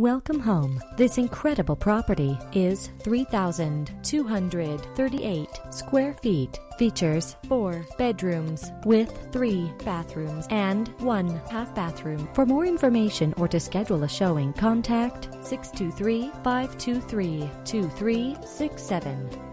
Welcome home. This incredible property is 3,238 square feet. Features four bedrooms with three bathrooms and one half bathroom. For more information or to schedule a showing, contact 623 523 2367.